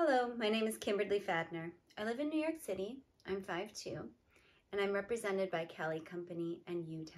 Hello, my name is Kimbirdlee Fadner. I live in New York City. I'm 5'2", and I'm represented by Kelly Company and Utah.